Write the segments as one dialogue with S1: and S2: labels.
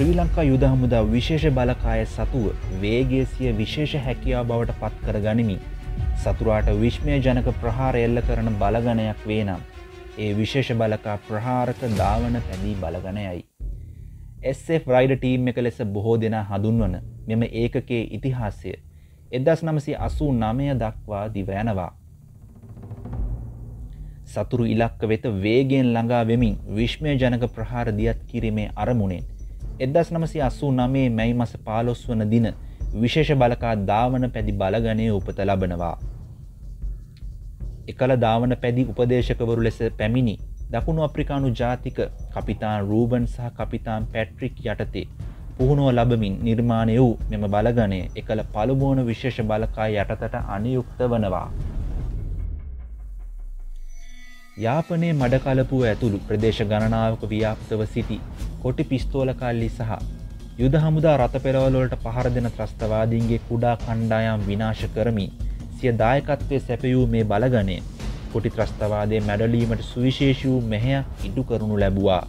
S1: ශ්‍රී ලංකා යුද හමුදා විශේෂ බලකාය සතුව වේගේසිය විශේෂ හැකියාව බවට පත් කර ගනිමින් සතුරාට විශ්මය ජනක ප්‍රහාර එල්ල කරන බලගනයක් වේ නම් ඒ විශේෂ බලකා ප්‍රහාරක ධාවන පැදී බලගනයයි. SF රයිඩ ටීම් එක ලෙස බොහෝ දෙනා හඳුන්වන මෙම ඒකගේ ඉතිහාසය එදස් නමසි අසූ නමය දක්වා දිවයනවා. සතුරු ඉලක්ක වෙත වේගෙන් ළඟා වෙමින් විශ්මය ජනක ප්‍රහාර දියත් කිරීමේ අරමුණෙන් එදස් නමසි අස්සූ නමේ මැයි මස පාලොස් වන දින විශේෂ බලකා ධාවන පැදි බලගනය උපත ලබනවා. එකල ධාවන පැදි උපදේශකවරු ලෙස පැමිණි දකුණු අප්‍රිකානු ජාතික කපිතාන් රූබන් සහ කපිතාන් පැට්‍රික් යටතේ පුහුණුව ලබමින් නිර්මාණය වූ මෙම බලගනය එකල පළුබෝන විශේෂ බලකා යටතට අනයුක්ත වනවා. යාපනයේ මඩකලපුුව ඇතුළු ප්‍රදේශ ගණනාවක ව්‍යාප්තව සිටි කොටි පිස්තෝලකල්ලි සහ යුද හමුදා රථ පෙරවලොලට පහර දෙන ත්‍රස්තවාදීන්ගේ කුඩා කණ්ඩායම් විනාශ කරමින් සිය දායකත්වය සැපයූ මේ බලගනය කොටි ත්‍රස්තවාදය මැඩලීමට සුවිශේෂ වූ මෙහයක් ඉටු කරනු ලැබවා.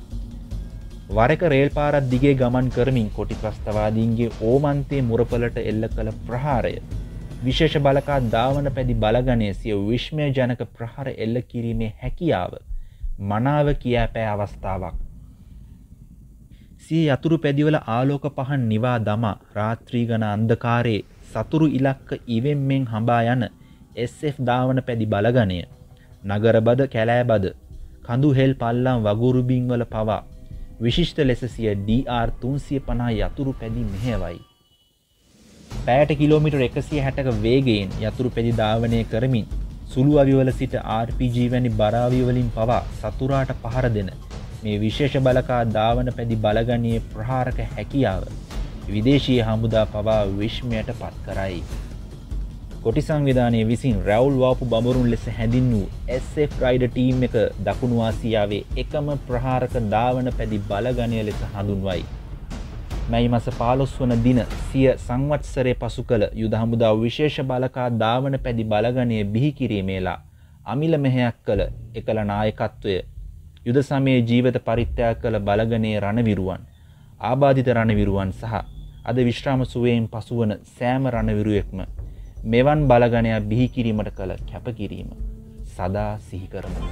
S1: වරක රේල් පාරත් දිගේ ගමන් කරමින් කොටි ත්‍රස්තවාදීන්ගේ ඕමන්තේ මුරපලට එල්ල කළ ප්‍රහාරය. විශේෂ බලකා ධාවන පැදි බලගනය සිය විශ්මය ජනක ප්‍රහර එල්ල කිරීමේ හැකියාව මනාව කියා පෑ අවස්ථාවක්. සිය යතුරු පැදිවල ආලෝක පහන් නිවා දමා රාත්‍රී ගණ අන්දකාරයේ සතුරු ඉලක්ක ඉවෙන්මෙන් හඹා යන SF ධාවන පැදි බලගනය නගරබද කැලෑබද කඳු හෙල් පල්ලම් වගුරුබිංවල පවා විශිෂ්ට ලෙස සිය DR තුන්සිය පනා යතුරු පැදි මෙහෙවයි. පෑට කිලෝමිටර් එකසිය හැටක වේගයෙන් යතුරු පැදි ධාවනය කරමින් සුළු අවිවල සිට RPG වැනි බරාවිවලින් පවා සතුරාට පහර දෙන මේ විශේෂ බලකා ධාවන පැදි බලගනයේ ප්‍රහාරක හැකියාව විදේශී හමුදා පවා විශ්මයට පත් කරයි. කොටි සංවිධානය විසින් රැවල් වාපු බඹරුන් ලෙස හැඳින් වූ SF රයිඩ ටීම් එක දකුණුවාසියාවේ එකම ප්‍රහාරක ධාවන පැදි බලගනය ලෙස හඳුන්වයි. මැයි මස පාලොස් වන දින සිය සංවත්සරය පසු කළ යුද හමුදා විශේෂ බලකා ධාවන පැදි බලගනය බිහිකිරීමේලා අමිල මෙහයක් කළ එකල නායකත්වය යුද සමයේ ජීවත පරිත්‍යා කළ බලගනයේ රණවිරුවන් ආබාධිත රණවිරුවන් සහ අද විශ්‍රාම සුවයෙන් පසුවන සෑම රණවිරුවෙක්ම මෙවන් බලගනයක් බිහිකිරීමට කළ කැපකිරීම සදා සිහිකරමු.